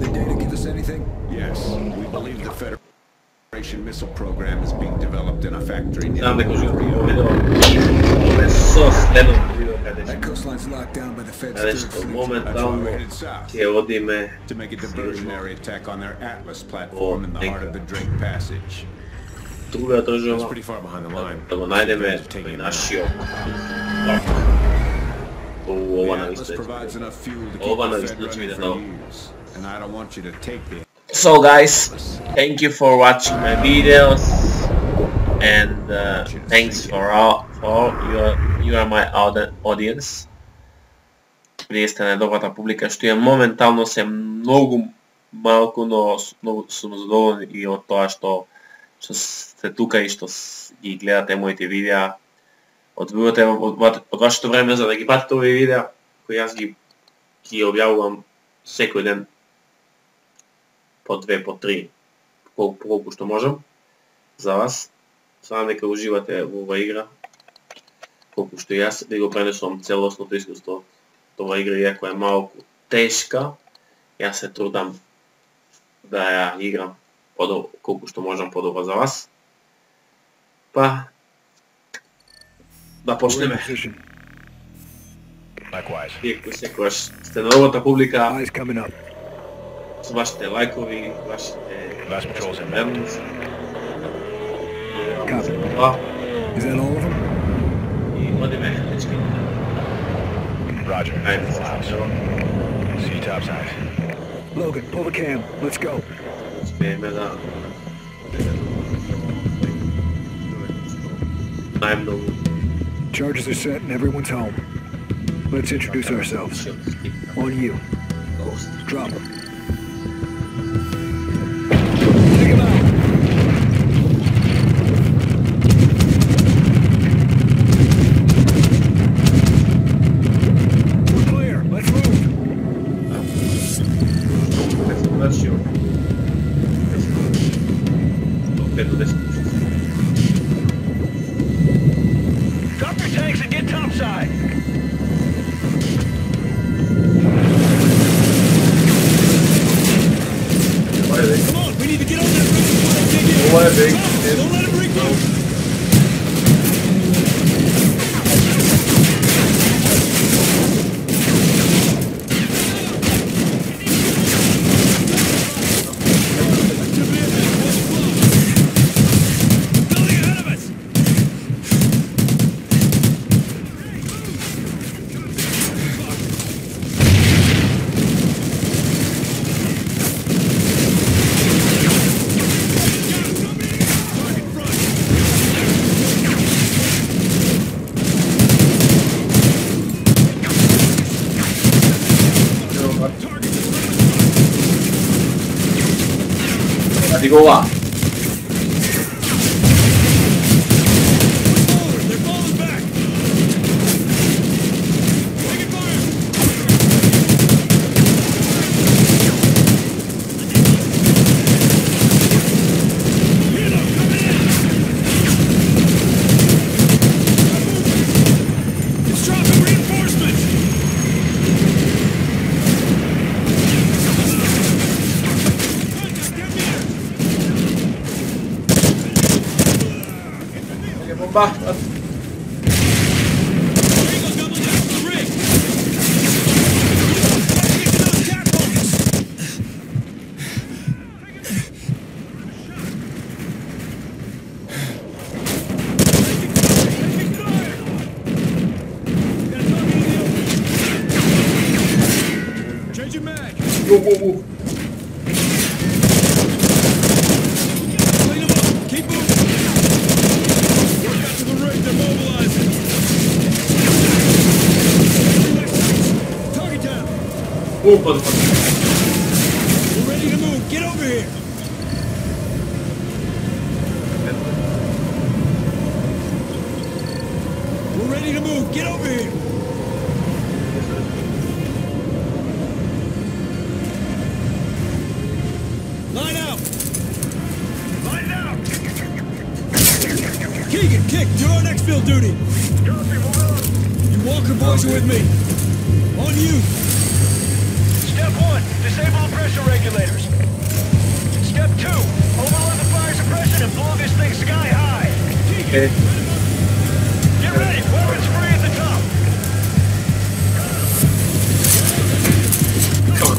The data give us anything? Yes, we believe the Federation missile program is being developed in a factory near Znam neko Korea. video. Ovo je so sledom video kada That coastline's locked down by the feds. kada third će fleet. That's why momentalno we're headed south je vodi me to make a diversionary attack on their Atlas platform in the heart of the Drake Passage. druga It's država pretty far behind the line. da go najde me Feds are taking it now. našio. U ova The na Atlas isto je. provides enough fuel to And I don't want you to take the So guys, thank you for watching my videos and uh, thanks for all for your you are my audience. Вие сте најдобрата публика што ја моментално се многу малку, но многу сум задоволен и од тоа што што сте тука и што ги гледате моите видеа. Одбивате од, од, од вашето време за да ги патите овие видеа кои јас ги ги објавувам секој ден по две, по три, колку, колку што можам за вас. Сам нека уживате во оваа игра, колку што јас да го пренесувам целосното искуство од оваа игра, иако е малку тешка, јас се трудам да ја играм колку што можам подобро за вас. Па, да почнеме. Likewise. Вие кои секогаш сте на новата публика, Eyes coming up. с вашите лайкови, вашите Last patrol's in. верници. Copy. Па, Is that all of them? и одиме, дечки. Roger. Ајде, Full house. See you topside. Logan, pull the cam. Let's go. успееме да најмногу Charges are set and everyone's home. Let's introduce ourselves. On you. Drop 'em. What, big? Don't let him break you. zippo 吧 pá. Go, go, go. опыт Okay. Get ready, weapons free at the top. Come on.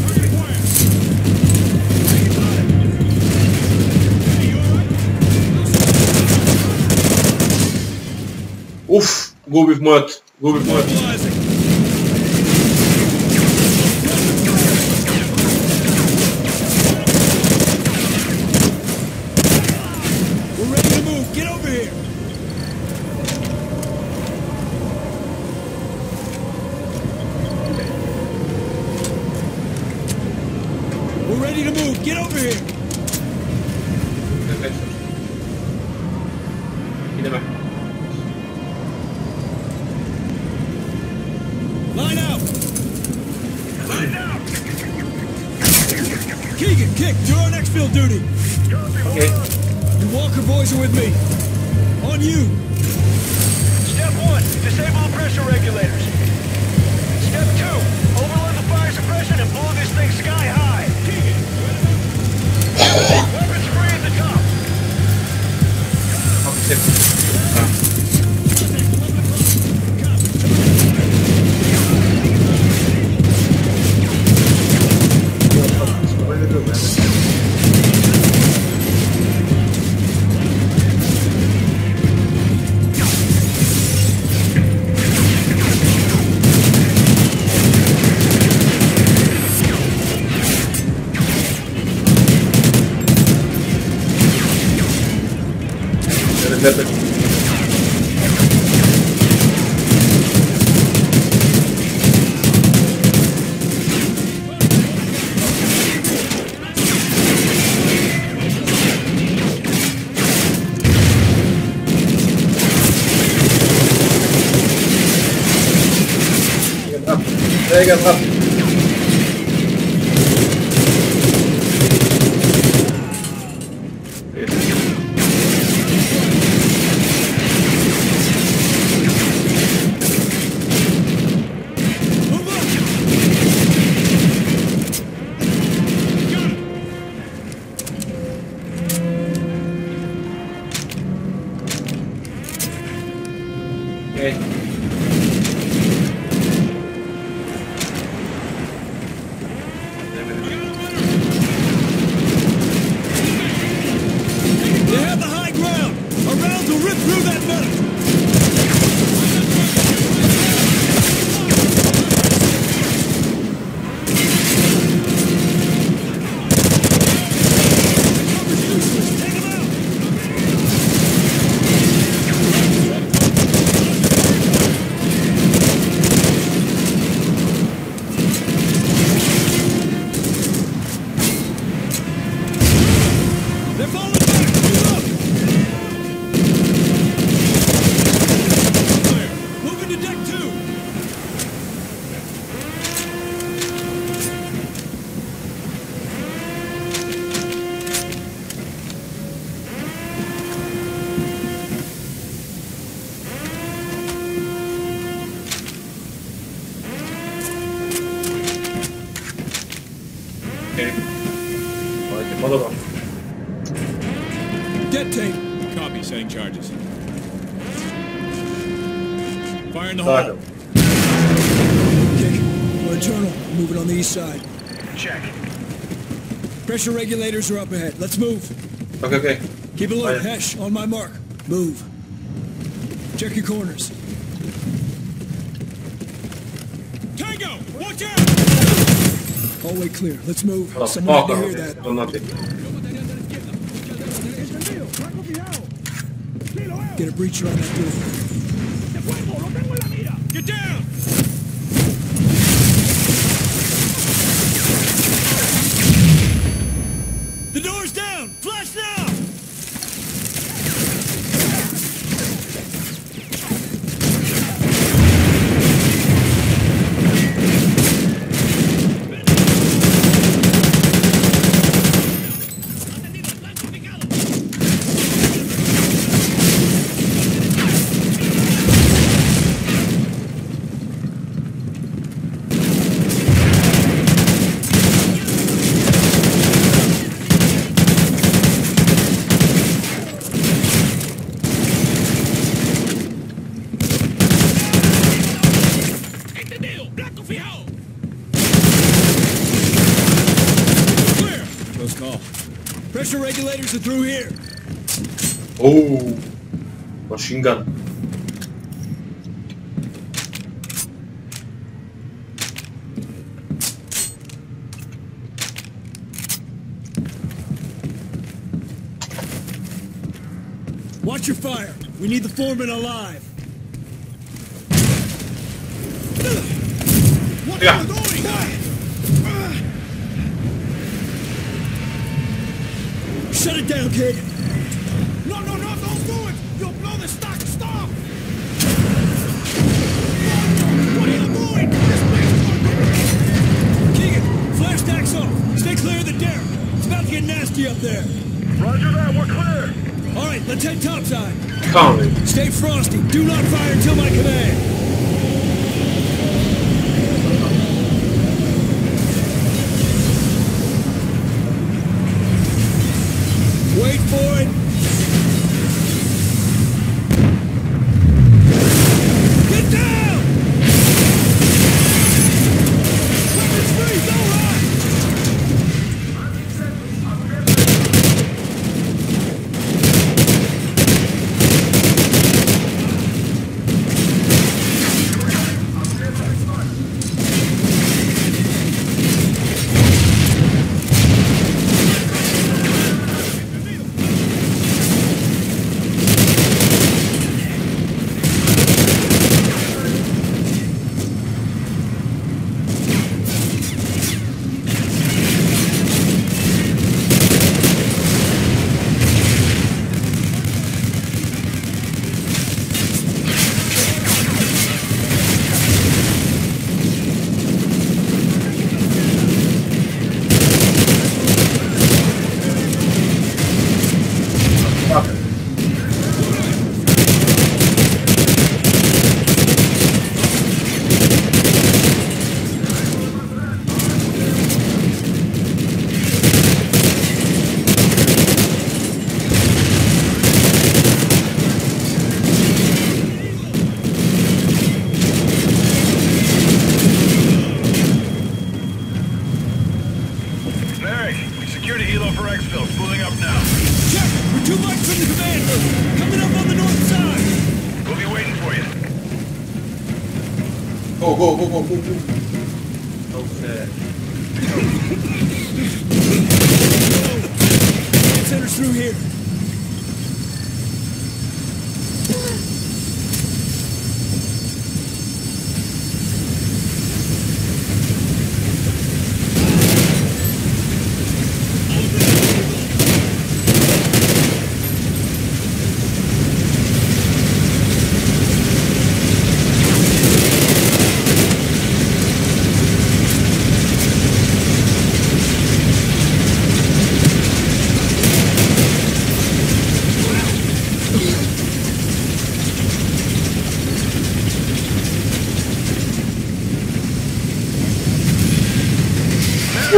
Uff, gubih mod, gubih mod. We're ready to move. Get over here. We're ready to move. Get over here. There, get up. Move up. Okay. Dead tape. Copy. Setting charges. Fire in the Start hole. them. Okay. We're internal. Moving on the east side. Check. Pressure regulators are up ahead. Let's move. Okay, okay. Keep it low. Fire. Hesh, on my mark. Move. Check your corners. Tango! Watch out! Hallway clear. Let's move. Someone Motherfucker. to hear that. Will not Get a breacher on that door. Pressure regulators are through here. Oh, machine gun. Watch your fire. We need the foreman alive. What Yeah. are you doing? Shut it down, kid. No, no, no, don't do it. You'll blow the stock. Stop. What are you doing? This place is Keegan, flash stacks off. Stay clear of the derrick. It's about to get nasty up there. Roger that, we're clear. All right, let's head topside. Coming. Stay frosty. Do not fire until my command.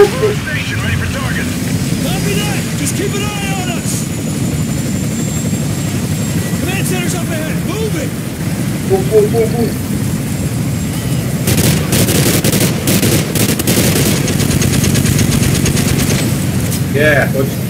Station, ready for target. Copy that! Just keep an eye on us! Command center's up ahead. Move go, go, go. Yeah,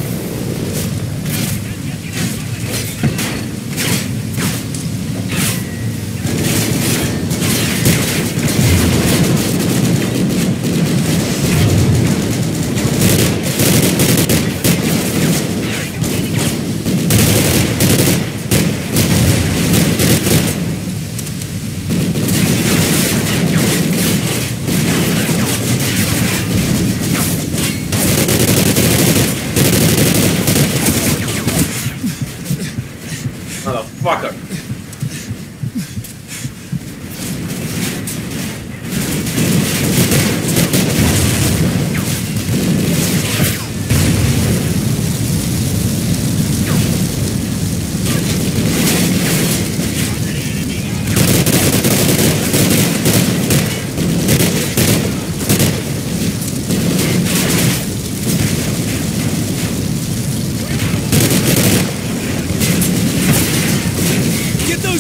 good. Motherfucker.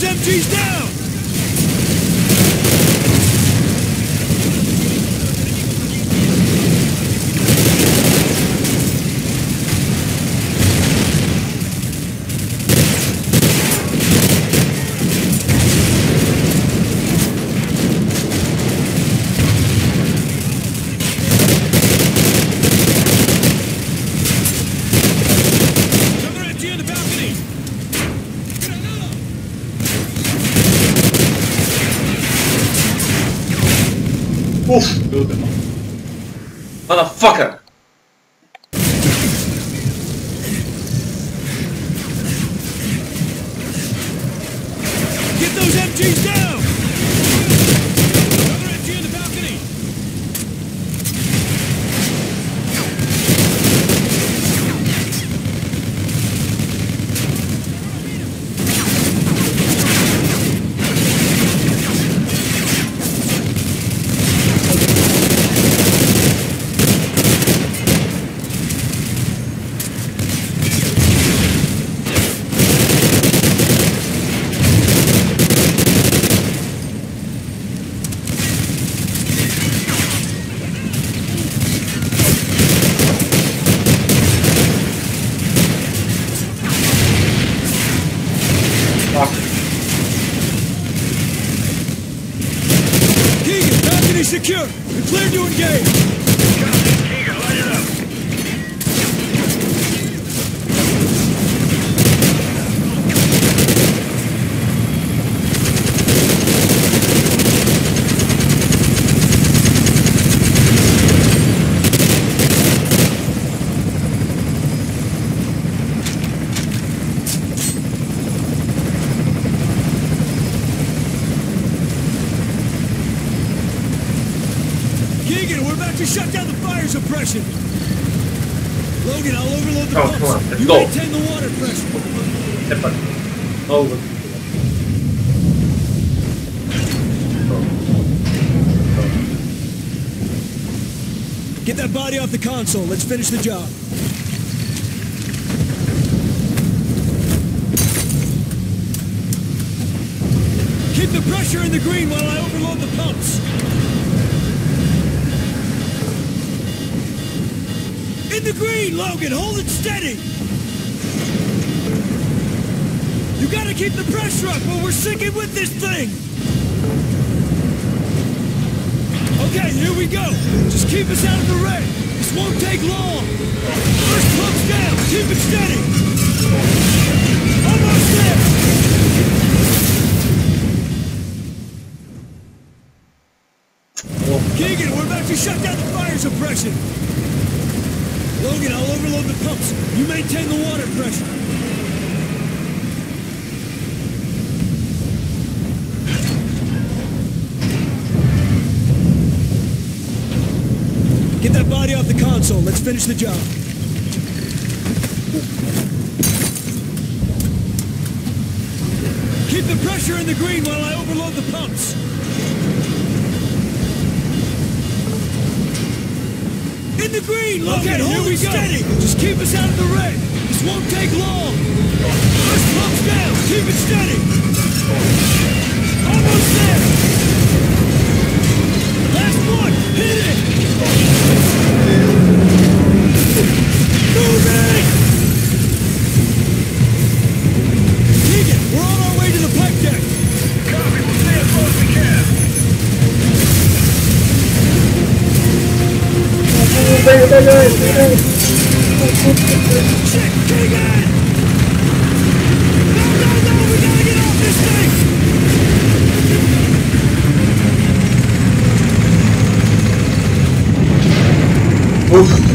MGs down! Motherfucker! Get those MGs down! Another MG in the balcony! Fuck. Keegan, balcony secure! You're clear to engage! Keegan, light it up. Keegan, we're about to shut down the fire suppression! Logan, I'll overload the oh, on, pumps. come on, let's you go. maintain the water pressure. Stefan. Over. Oh, oh. Get that body off the console. Let's finish the job. Keep the pressure in the green while I overload the pumps. In the green, Logan. Hold it steady. You gotta keep the pressure up or we're sinking with this thing. Okay, here we go. Just keep us out of the red. This won't take long. First pump's down. Keep it steady. Almost there. Keegan, we're about to shut down the fire suppression. Logan, I'll overload the pumps. You maintain the water pressure. Get that body off the console. Let's finish the job. Keep the pressure in the green while I overload the pumps. In the green, Logan, Okay, hold here we it go. steady. Just keep us out of the red. This won't take long. First pump's down. Keep it steady.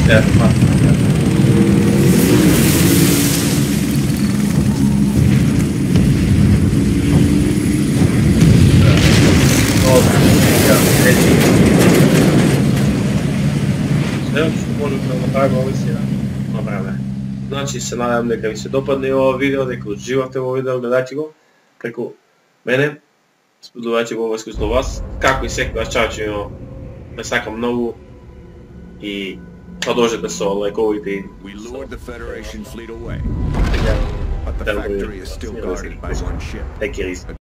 Si napravime. Па. Да значи се надевам дека ви се допадне ова видео, дека уживате во видео, гледајте го преку мене, споделувајте го овој искуство вас, како и секогаш чао ме сакам многу и satoisen pessoalle koitiin. We lured the Federation fleet away. But the factory is still guarded by one ship.